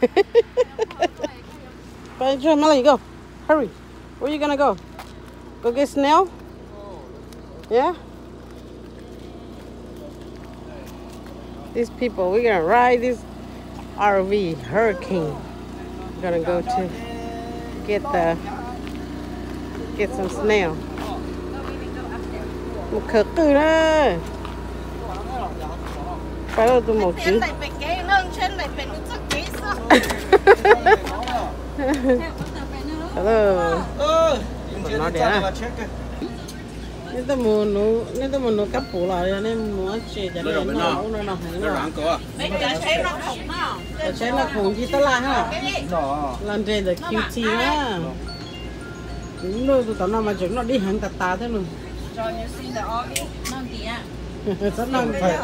John, Melanie, go. Hurry. Where you gonna go? Go get snail? Yeah? These people, we're gonna ride this RV Hurricane. We're gonna go to get the get some snail. 嚟俾几两千嚟俾你执几十。 Hello. 呃， Nó đẻ à? Nên tôi muốn nó nên tôi muốn nó cắp phủ lại nên muốn chơi cho Nó nên rồi nó bên nó nó nó nó rạng có à? 你就请落红啦。 Ở trên là cũng chỉ tất là ha. Nó. Lần trên là QT á. Đúng rồi, tụi tao nó mà chúng nó đi hàng tà tà thế luôn. 再要先就我弄啲啊， rất năng phải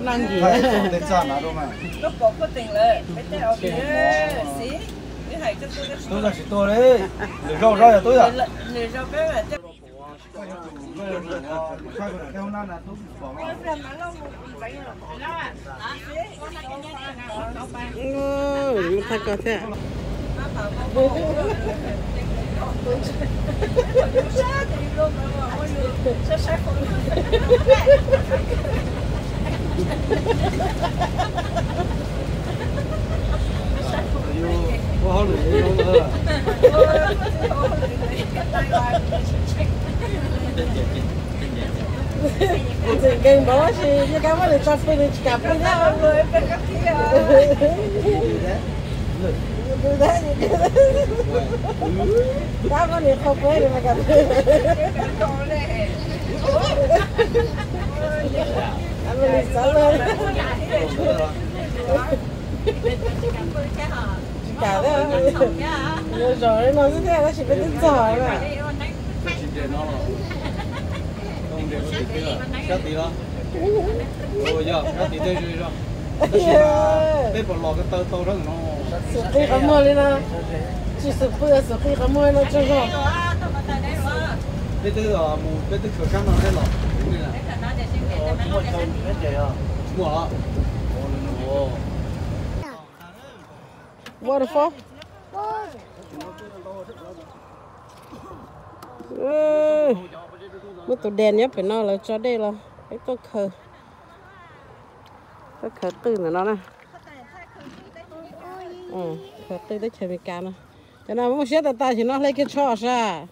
năng gì? phải tiền trả mà đâu mà. Lúc bỏ có tiền lệ phải tiền ở đây xí tôi là tôi đấy. Lười rau rau là tôi à? Lười rau cái là Ừ, thật có thế ạ. 哎呦，我好累哦，哥。Cặp với nhau. Đó có điều không phải để mà cặp. Anh mình sợ lên. Cả đó. Rồi rồi nó sẽ theo nó chỉ biết tính giỏi mà. Là không để có thịt nữa. Cắt tí đó. Ôi giờ cắt tí đây rồi rồi. Đây bỏ lò cái tơ tơ đó nó. Có mưa lên nào. Chỉ sụp bữa sụp đi có mưa nó cho rồi. Đây tức là một đây tức khởi cam nó đây là. Đây là. Mua đó. Ồ. Waterfall. Ừ. Mất tụ đèn nhá phải nó là cho đây là cái có khờ. Có khờ tư là nó nè. Ừ, tư đấy chơi cá nè. Cho nên muốn xét ta thì nó lấy cái cho sa.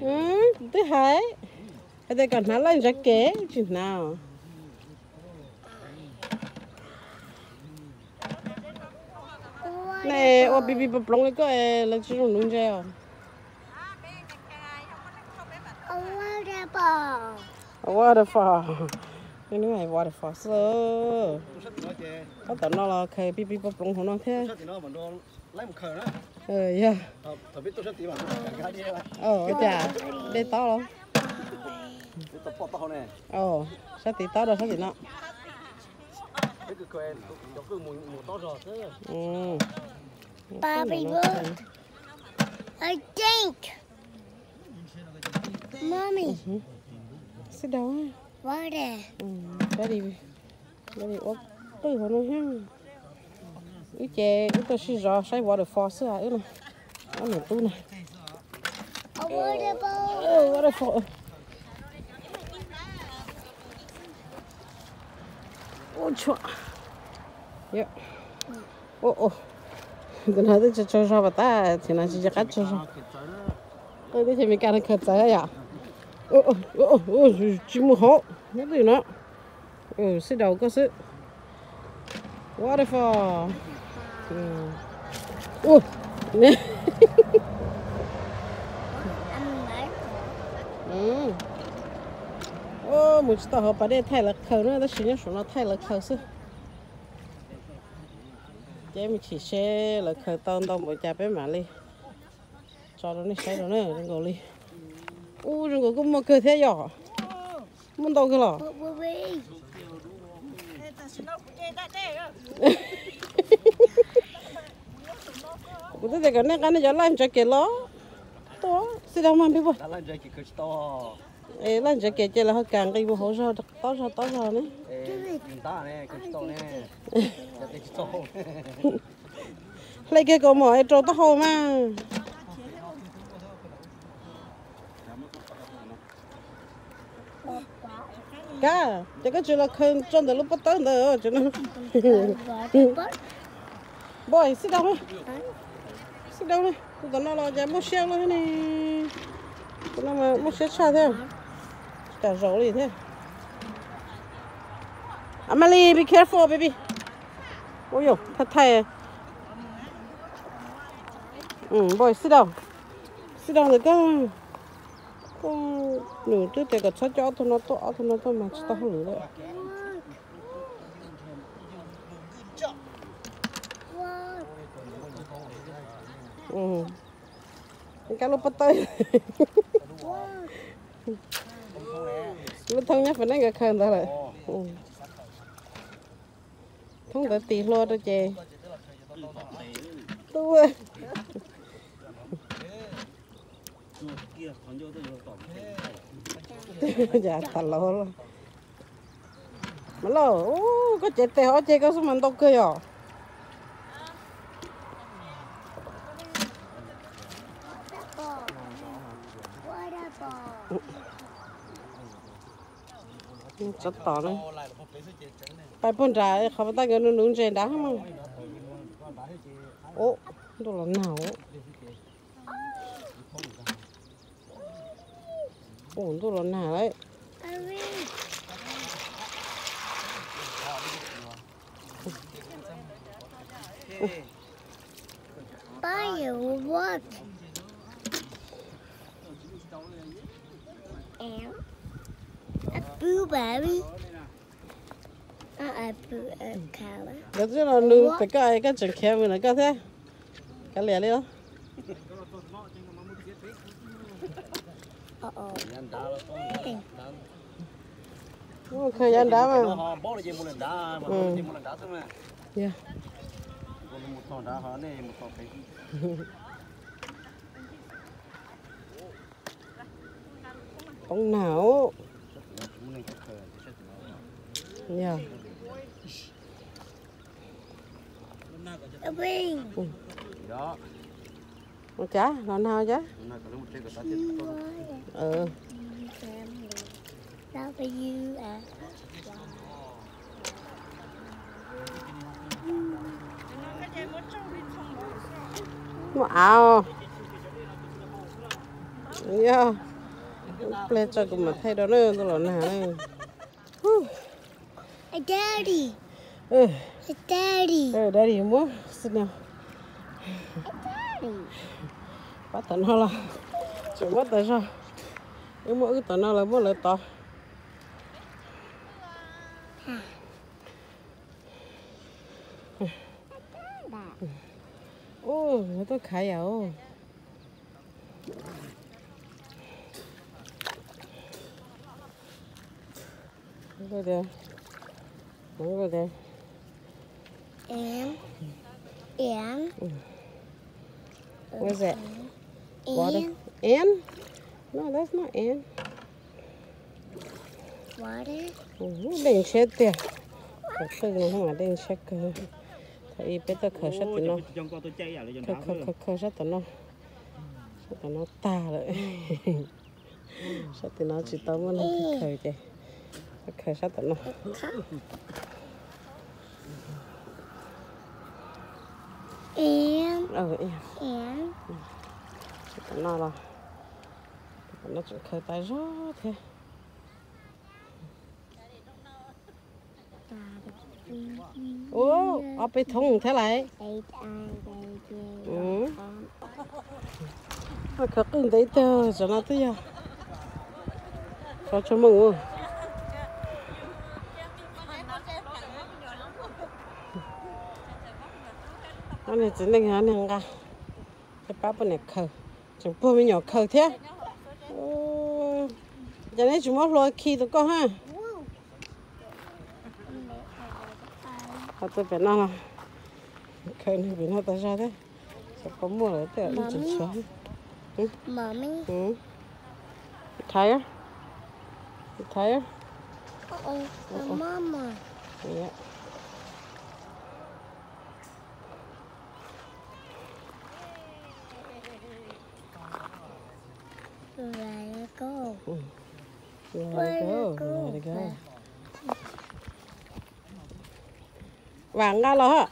Ừ, thứ hai. Cái đây còn nó lên ra kế chứ nào. Này, ô bì bì bập lông cái cái là chỉ dùng đúng chưa? A waterfall. Cái này waterfall sơ. Có tận nó là cái bì bì bập lông của nó thế. Ờ, yeah. Ờ, chà. Đây to này. Ờ, sao tí to rồi, sao tí nó. Ừ. Barbie Bird. I think. Mommy, Sit down. What để đi. Để đi ốp. Tư của nó ha. Ý chè, ý tôi sẽ rõ sai waterfall sữa à, ý này. Nó này tu này. a water ball? Oh, waterfall. Oh, chua. Yep. Oh, oh. Đừng nói tới cho cho sao bà ta thì nó chỉ cho cắt cho sao. Tôi thấy mình càng khờ trái à ô ô ô ô chỉ mua hộ. Nó gì nó Ừ, sẽ đầu có sự. Waterfall. Ừ. Nè. Ừ. Ô, một chút tao hợp bà đây thay là khờ nữa, nó chỉ nhớ số nó thay là khờ sư. Chế mình chỉ xe là khờ tao tao bộ cha bé mà đi. Cho nó đi xe rồi nữa, đừng có đi. Ô, đừng có cũng mà cơ thế nhỏ. Muốn đâu cơ we? Cũng thế cái này cái này cho làm cho cái lọ. Đó, xin đâu mà biết bố. Đã lên dây kì cứ to. Ê, làm cho cái chơi là hơi càng cái bố hỗ trợ to ra to. Ê, nhìn ta này cái to này to lấy cái cổ mỏ trâu tao hồ mà cá cho cái chỗ là khơi trong đó lúc bắt tới đó cho nó boy đâu down xí đâu đi. Tụi nó lo cho mua xe luôn nè tụi nó mà mua xe xa thế cả rổ đi thế. Amalie be careful baby. Ôi dồi thật thề. Ừ boy xí đâu, xí đâu được cơ con nửa trước thì có cho cho tụi nó to, tụi nó to mà chúng ta không đấy. Ừ. Cái lúc bắt tay. Look. thông nhá phải nói cái khăn đó rồi thông đã tì lo đó chè tôi kia còn vô tôi tỏ dạ thật lo rồi mà lo có chết tè họ chết, có số mình đâu cười à Ball. Water ball. rất bài bún trà không phải ta cái nó nướng trên đá không ô đồ là nào ổn tôi là nào đấy Hurry. Firework. And a blueberry. Uh, a blue color. cái chỗ là nướng cái cái cái chừng khéo mình là cái thế cái lẻ đi đó Uh oh. nhân đá là con Nó khơi ăn đá mà Ừ. yeah. ông nào yeah. Đó chá nó nào chá ừ. Love you. Nó ảo yeah. play cho cùng mà thay đó nữa tôi là nào a daddy. ừ A daddy. ừ đây đi mua xin nào Daddy. Bắt tận nó là chỉ bắt tại sao nếu mỗi tận nó là mỗi lời to ô người tôi khai à ô Over there. Over there. And. And. Where's that? Water. And. N? No, that's not N. Water. Đèn chết tiệt. Thật sự nó không phải đèn chết cơ. Thấy bây giờ khởi sát tụi nó. Khởi khởi khởi khởi sát tụi nó. Sát tụi nó ta rồi. Sát tụi nó chỉ tao muốn khởi khởi chứ. Khởi sát tụi nó. And. Ờ, em. And. Sát nó là. Tụi nó chỉ khơi tay rõ thế. ô ở bên thùng thế này. Ừ. Mà có kinh tế tờ cho nó tới giờ. Có cho mừng không? Anh này chỉ định hắn hàng cả Cái bắp này khờ. Chúng bữa mình nhỏ khờ thế. Giờ này chúng nó lôi khi tụi con ha. Tôi phải là khờ này bị nó tới ra thế. Sẽ có mua lại tệ nó chỉ xuống. Mommy. Ừ. You tired? You tired? Uh oh. The mama. Yeah. Go. It Let go. go. Let it go. Vàng ra lo hả?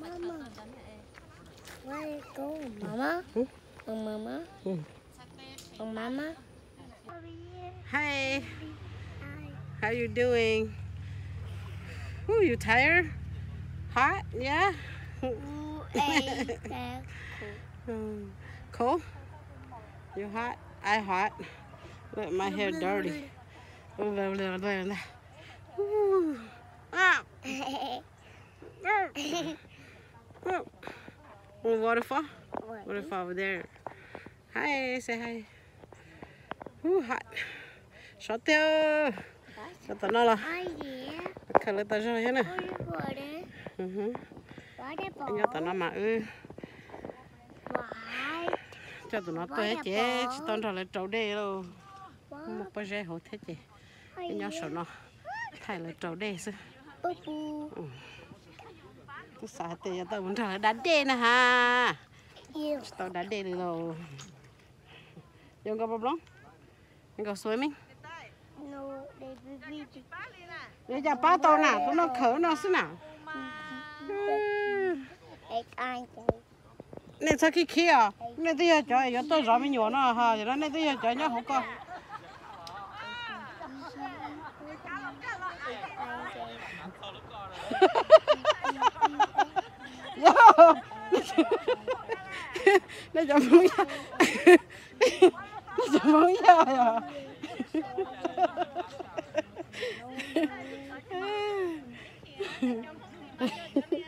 Mama. Let it go, Mama. Hmm? Mama. Hmm. Mama. Hi. How you doing? Ooh, you tired? Hot? Yeah. Ooh, hey, that's Hmm. Cold? You hot? I hot. Look, my hair dirty. Ooh, blah, blah, blah, blah. Ooh. Ah. Ah. Oh. Oh, waterfall? What? Waterfall over there. Hi, say hi. Ooh, hot. Shut there. Shut the nala. Oh, yeah. Khởi lên tao nhớ tao nó mà ư. White. Cho tụi nó tới Water chế, chỉ tao rồi lại trâu đê đâu. Một bao rẻ hổ thế chị. Nhớ yeah. sợ nó. Thay lại trâu đê. Boo boo. Cứ xả tiền tao muốn trở lại đá đê nè ha. Tao đá đê được rồi. You go swimming? No, they will be Để cho ba tao nè, tụi nó khở nó xí nào. Nè sao khi kia à? Nè tôi giờ cho giờ tôi rõ mình nhổ nó ha, giờ nó tôi giờ cho nhá không có. Yo. Nó cho muốn ya. Nó cho muốn ya ya.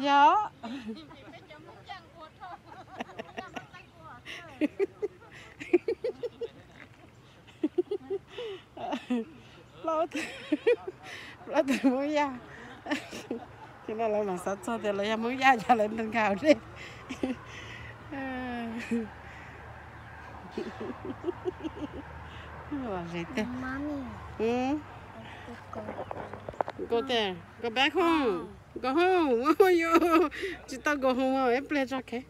Dạ. Lo lo từ muốn ya. Cho nên là mà sao cho thì là muốn ya cho lên trên cao đi. Là gì thế? Mommy. Go. Go there. Go back home. Go home. Oh, yo. Just don't go home. Oh, play okay.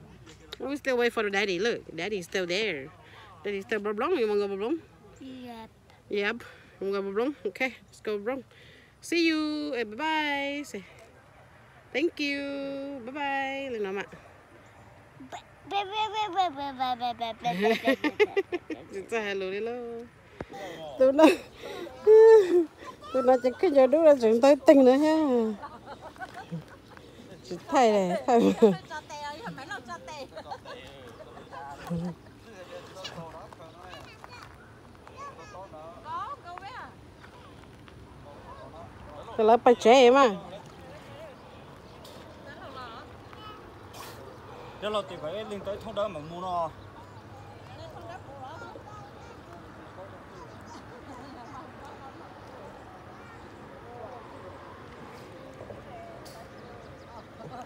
We still wait for the daddy. Look, daddy's still there. Daddy's still blong. You want to go blong? Yep. Yep. You want to go blong? Okay, let's go blong. See you. Eh, bye bye. Say. Thank you. Bye bye. Lên nào mà. Just say hello đi lo. Tụi nó Tụi nó chỉ cái giờ đúng là chúng tôi tình nữa ha. Chỉ thay này, thay mà. cho tè ơi, phải lo cho tè. Có, cô biết à? Tụi nó phải trẻ mà. Đó là thì phải lên tới thông đó mà mua nó.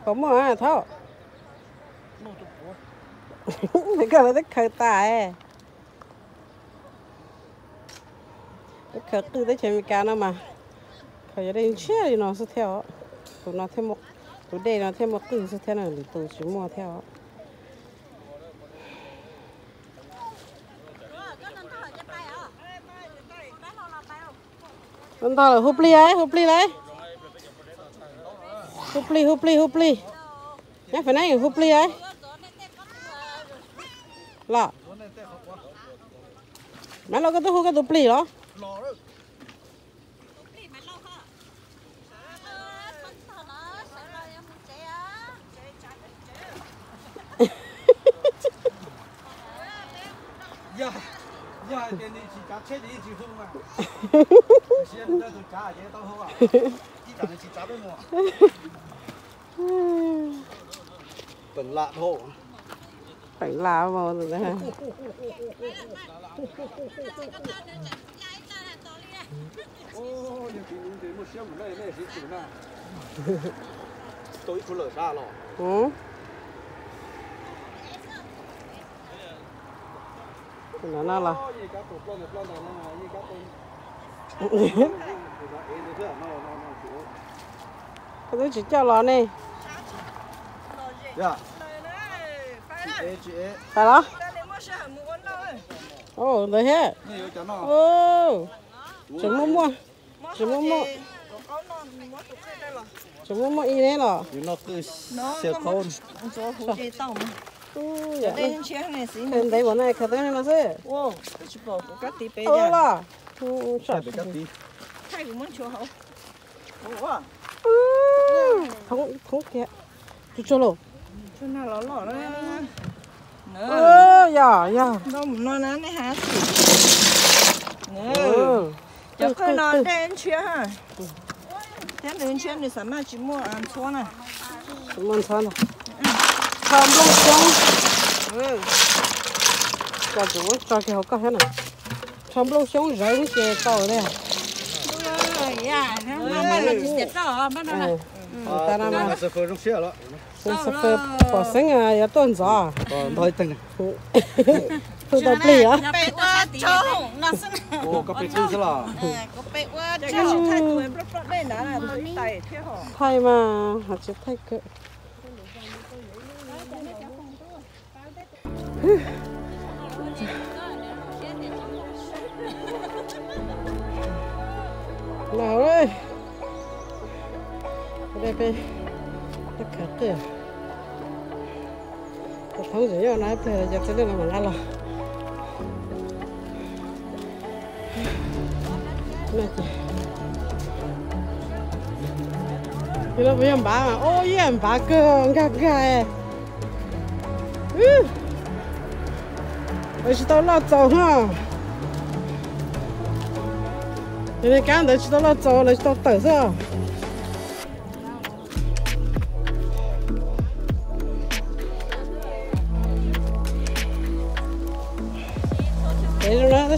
Có mà à, thọ. Cái cái nó thích tài. Cái khởi từ tới cái nó mà. Khởi đến chia thì nó sẽ theo. Tụi nó thêm một tụi đây nó thêm một từ sẽ theo này tụi chỉ mua theo. Con to là húp ly ấy, húp ly đấy. Húp ly, ly, húp ly. Nhá phải húp ly ấy. Là. Mà nó có tôi húp cái húp ly đó. Dạ. Dạ, thì đi chỉ cá chết đi chỉ không mà. Hiện tại tôi cá gì tao không à. Chỉ cả lạ thôi. Phải là mà rồi đấy Tôi ít lỡ ra rồi. Ừ. nó nó là cái gì chỉ cho lò nè. Dạ. Phải lắm ô đấy hết ô chúng mua mua. Chúng mua mua. Chúng mua mua y đấy lò. Nó cứ sẹo khôn số hồ chế mà đây trên này. xí đây bọn này khát đây nó sẽ ô cái gì bảo cái tí bé ô là thu ừ, sợ được. các tí. Thay của món chùa hậu không không kẹt chú cho lộ chú nào lỏ lỏ đấy ơ dạ dạ đâu mà nó nán đấy hả? Nè. Chắc cái nó đen chưa hả đen đen chưa thì sao mà chỉ mua ăn xóa này. Mua ăn xóa này. Thơm luôn xong ừ. Cho chú cho cái hộp cá À? Ờ. Ờ, không lâu xuống rồi với chè to đấy à ta nằm à sơ phơ rút xe rồi sơ phơ bỏ sinh à ya tuần gió à? đói từng tôi đọc lì á. bé quá cháu nó sinh ô chưa sao là có bé quá cháu thay tuổi bắp bắp đây nè tay mà học chữ thay cái tất cả kìa. Cái thằng gì vậy nãy giờ giờ tới đây là mình ăn rồi. Này chị Cái nó bây bà mà, ô yên bà cơ, ngạc ngạc Ừ Bây giờ tao lo 走 ha. Thế này cái đấy tao lo 走, lấy tao tử ra. Thế rồi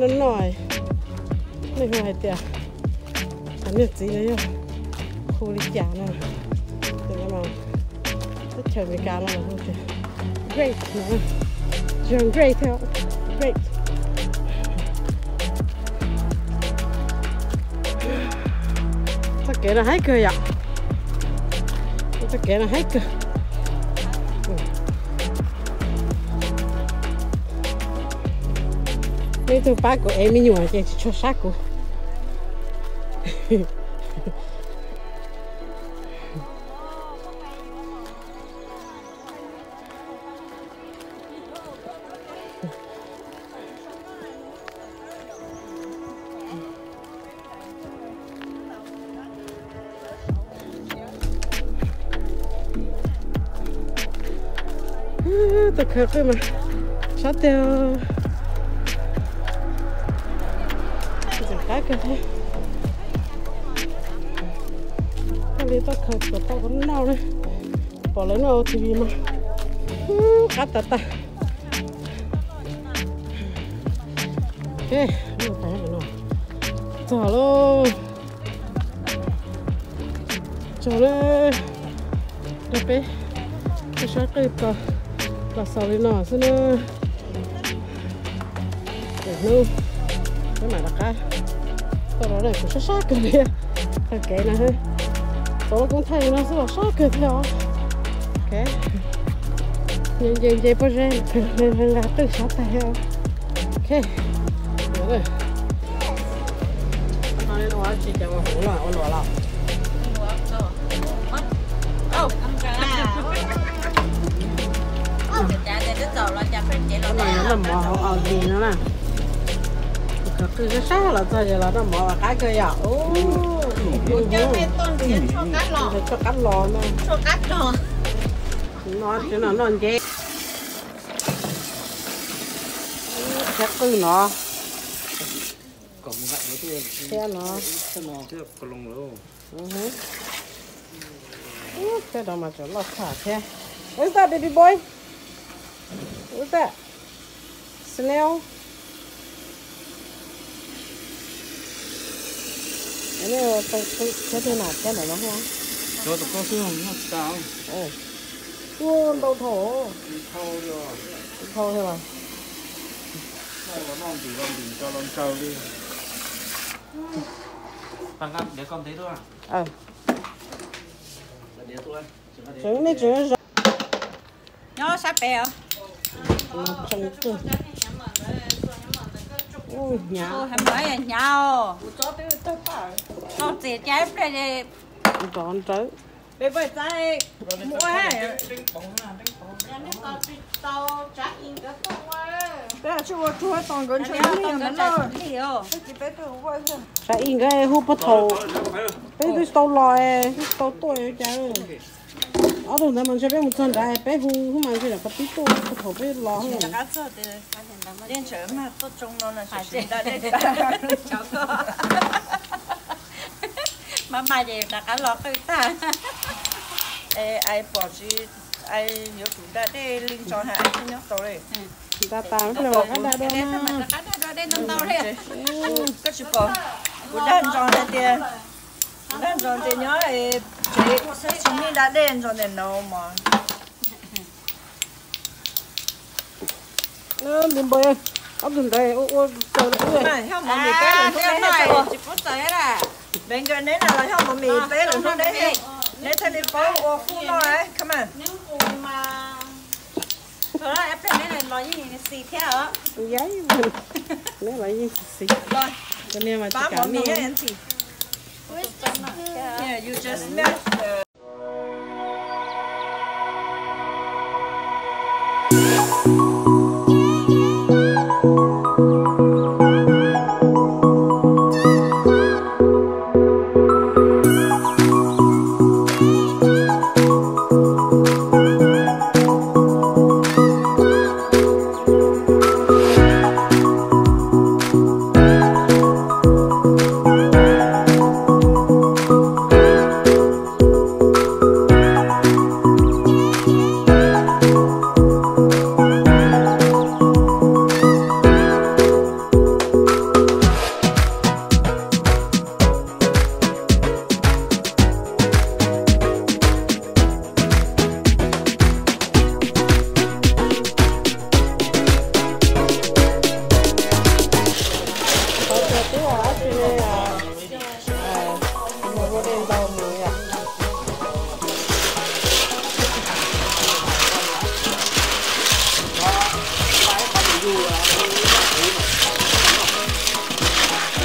nên nó nổi này ngoài tiệt à? anh miệt gì đấy không khu đi chả nè từ cái mà. Tất chờ mấy cá là không thể great nữa trường great theo great. Tất cả là hết cơ ạ tất cả là hết cơ Nên tôi bác của em nhỏ chị cho sát của tôi khờ cơ mà sát theo giờ cá cơ thế cái này tao khờ của tao vẫn nào đấy bỏ lấy nó thì vì mà cá tata ta ok nó phải rồi nó chờ luôn chờ lên đẹp ấy cái sát cái tao là sau đi nó xin nữa để nu cái này là cái tao nói này cũng sát sát cái này thằng cái này hơi. Nó cũng thấy nó sẽ là sát cái theo ok. Nhìn nhìn nhìn bao giờ nên là tự sát theo ok. Được rồi. Hôm nay nó chỉ cho mà hổ là ôn lọ lọ cái này nó nằm mò ở gì nữa nè? cái cái sao là nó mò cái cho lò cho cắt lò cho lò dễ chắc cứ nó Còn vậy nữa tôi xe nó Thế nó còn nữa Ừ hứ. Đó mà cho lọt thả thế What's that baby boy? What's that? Snail? Cái này tôi tôi thế thế nào thế này nó không? Cho tụi con xuống nó sao Ồ. Chuông đầu thổ. Thâu rồi Thôi thôi mà. Non chỉ con thì cho con trâu đi Bằng ngắt để con thấy thôi à Ờ, Để tôi trứng đi trứng rồi. nhớ sắp bèo Nó trông cơ. Ôi, nhà. cô hãy nói là nhau không chỉ trái đây đi. Tròn trứng. bây giờ trái mua hay bây giờ chú chú toàn gần chỉ bé tôi quay thôi Sa in cái hút bắt đầu. Bé tôi tàu lòi, tàu tuổi ơi. Ở đâu mà cho bé một chân đại, bé hút hút mà cho là cái tí tôi bắt đầu bé lò hơn. cá sấu thì lên chợ mà. Tốt trong nó là đã đến cháu có mà gì là cá lọt cái ta ê ai bỏ chứ ai nhớ chủ đã để linh cho hai anh nhớ tôi đây Ta cái là cái đại cái đó đấy mà. cái đấy đó đây nó tao đây cái chụp bỏ của đàn cho hai tiền của đàn cho tiền nhớ ấy chị sẽ chúng mình đã đen cho nên đâu mà Nó đi bơi. Ở gần đây, ô ô trời ơi. mà không mà mì bé lần À, thứ đấy hết chỉ phút tới là bên cái đấy là không mà mì bé lần thứ đấy hết nếu thay đi bỏ ô phu nó ấy. Come on. những cùng mà thôi là em phải này nói như này xì theo á Giấy. Nó lại gì xì. rồi. Cho nên mà chỉ bỏ cả mì nó. anh chị. Yeah you just melt the Có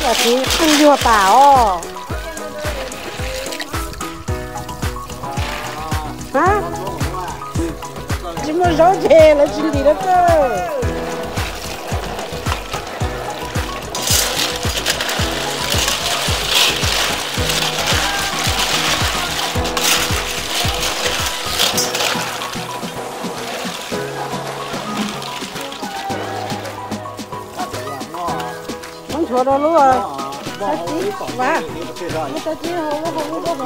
Cái là chú ăn vừa tảo hả chỉ mua rau chè là chuyện gì đó cơ không chua đâu luôn rồi. Sao chí và chí không có không có đâu mà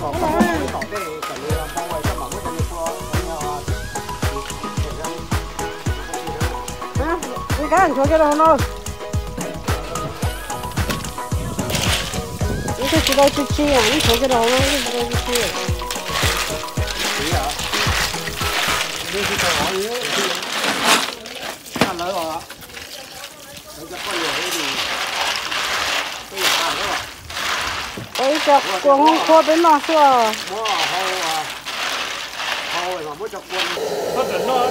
không phải hả đi cái anh chua cái đâu nó cái cái chỉ đâu chỉ chi à nó chua cái đâu nó cái chỉ đâu chỉ chi Ăn rồi cho con nhiều cái gì Cái gì ăn đó ạ ôi chọc cuồng không khô bên nó xưa Mua ở hâu à Hâu rồi mà mua cho quân Có trận nó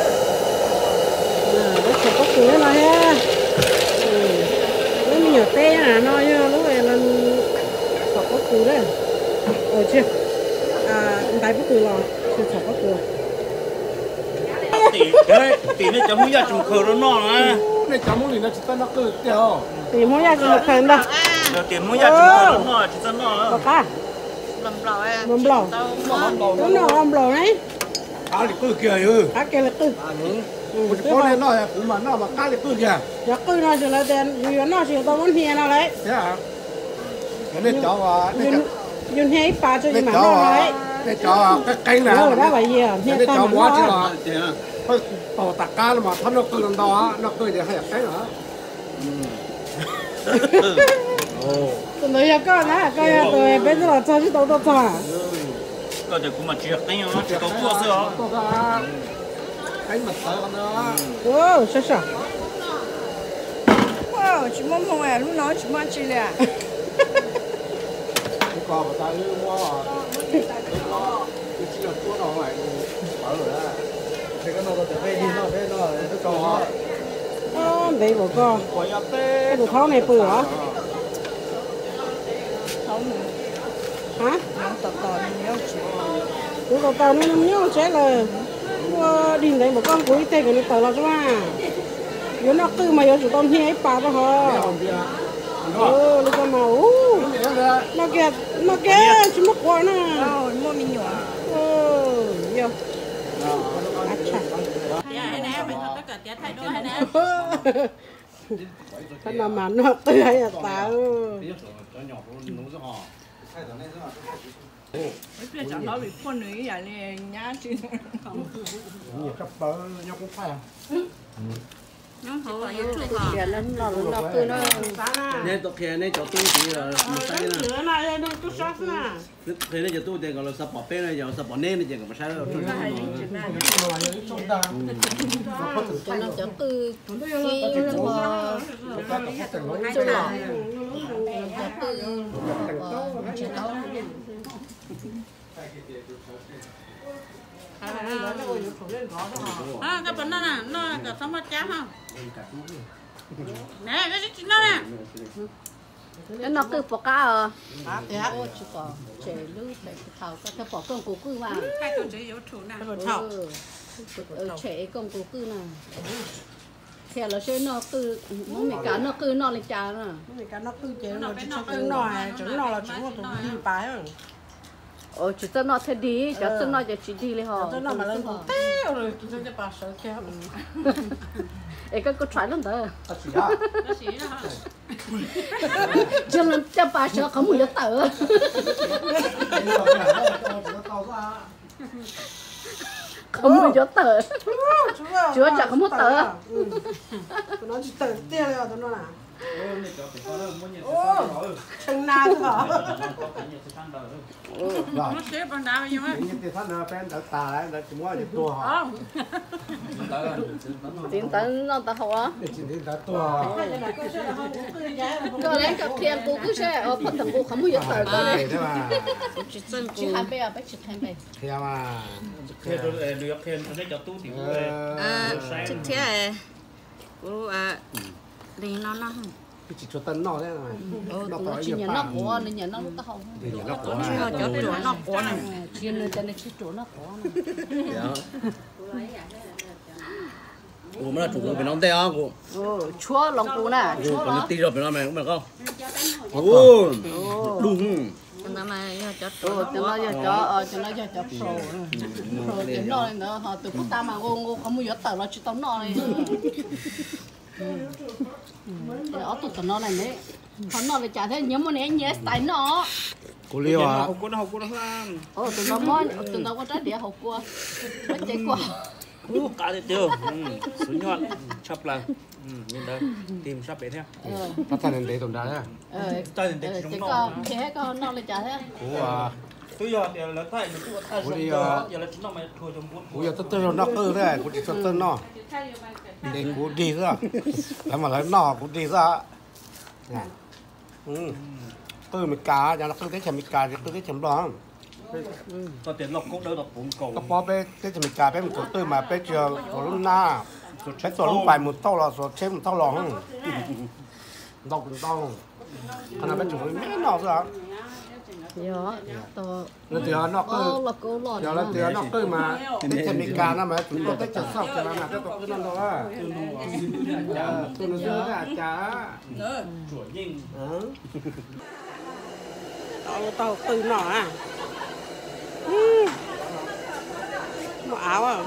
sẽ có cửa nó ha nó nhiều tê nè nó lúc này là họ có cửa đấy. Ở chưa? À đại bút cửa rồi. Chưa họ có cửa tỷ cái tỷ này chấm mũi ra chấm khờ nó nọ nè này chấm mũi nó chỉ nó cứ tiêu thì muốn ra cho khăn đó tiền mũi ra chấm khờ nó nọ chỉ có nó cả lầm lòi à mầm lò. Nó nó mầm lò đấy. Cá thì cứ kìa ừ cá kia là tư con này nó cũng mà nó mà cá thì cứ kìa. Giờ cứ nó chỉ là tiền vì nó chỉ tao muốn hiền nó đấy. Thế à? Cái này cháu à yun hay pa cho mà nó đấy à cháu à cái canh này nó đã vậy gì à cái cháu mà quá chứ là cái tàu tạc cá mà thấm nó cứ lần đó á nó cứ để hay cái nữa. Tụi nó có nè tụi bây giờ cho chứ tao tao cho à có thể cũng mà chỉ cái nó chỉ có cua sữa có nó ô sao sao? Wow chỉ mong mong à lúc nói chỉ mong chỉ là cái con mà ta mua à? Cái chỉ là chỗ nào này bảo rồi cái nó nó về đi nó về nó nó cho ô đấy bộ con cái đồ tháo này bự hả? Hả? Tọt tọt nhiều cái đồ tàu nó chết là đình đi đấy, một con cuối tê cái nó tờ là cho mà. Yếu nó cứ mà yếu chủ tôm hiền pa đó hả còn nó ừ nó con màu nó kẹt nó kẹt chỉ mất quá nè. Đâu mua mình nhỏ ừ yo acha cái nào mà nó tươi hay là tao bây giờ nói về con nữ vậy này nhá chứ. Nhiều cấp bơ nhau cũng phải à nên cho tôi thì là một sai nè sữa này nó cứ sót nè thế nên cho tôi thì gọi là sập bỏ bên này giờ sập bỏ nên chỉ có một sai rồi cho nó cho tư à cái phần đó nè nó là cái tấm cháo không? Nè cái gì nó nè. Nó cứ bỏ cá ờ. Ô chỉ có trẻ lư phải thảo có thể bỏ công cụ cư mà cái tôi chỉ yếu chủ nè trẻ công cụ cư nè thế là chơi nó cứ nó mình cá nó cứ nó lên trà nè cái cá nó cứ chế nó cho cái nồi chúng nó là chúng nó tụi đi bài rồi ồ chỉ cho nó thế đi cho cho nó cho chỉ đi lên họ cho nó mà lên cũng teo rồi chúng nó bà sợ kia ấy cái có trái lắm đó à chỉ à nó chỉ nó cho nên cho bà sợ không muốn tờ không muốn tờ Chúa chả có một tờ. tụi nó chỉ tờ tiêu rồi tụi nó là ô nào hả rồi nó xếp bằng đá bao nhiêu á những cái thân fan đặt tà đấy là chúng ta chỉ tua họ tiến nó ta họ để chỉ đến đã tua cho nên cái thiên cũng cứ sẽ ở phần thằng không muốn tờ cái này thế mà chỉ hai à hai mà thế rồi khen nó cho tôi thì à thực thế cô à đi nó nó chỉ cho tân nó thế mà ờ nó tụi có nó chỉ nhiều nhận nó của nên nhận nó ta không? Thì nó có chỉ là cho chỗ nó của này. Chỉ nên tên là chỉ chỗ nó có của mình là chủ của bên ông tây á của ờ chúa lòng của nè chúa còn tí rồi bên ông này cũng được không? Ồ đúng nó mà cho chỗ ờ cho nó cho cho ờ cho nó cho cho pro pro cho nó nữa. Họ từ quốc ta mà ngon ngon không muốn tờ nó chỉ tao nó này ở tụi tụi nó này đấy. Họ nó là chả thế nhớ mà nè nhớ style nó cô liêu à? học quân học quân làm ờ tụi nó món tụi nó có trái đĩa học qua nó chạy qua Ú, cá thì tiêu. Số nhọn chắp là nhìn đây. Tìm sắp để theo. Ờ phát thanh để tồn tại á ờ tay để chỉ chúng nó thế có nó là chả thế cô à bây ờ, giờ tất ừ. nhiên nó cứ thế cũng tất nhiên nó. Để cũng đi ra. Là mà lấy nọ cũng đi ra. Nè cứ mình cá giờ nó cứ thế chầm mình cá thì cứ thế chầm đó tao tiền lọc cũng đâu đọc cũng cầu. Tao bỏ bé thế chầm cá bé mình cũng tươi mà bé chưa có lúc na. Bé tổ lúc tao là rồi chém tao lò không đọc cũng tao. Thằng nào bé chụp cái mẹ nó ra. Dạ, to. Nó từ nó nọ cơ. Dạ nó từ dạ, mà tích chậm cả nó mà chúng tôi tích chậm sọc cho nó là đó. À. Dạ, tôi nó dư dạ, chả. Dạ. Ừ. Chuẩn nhìn. Ờ. Tao tao từ nọ à. Ừ. Mặc.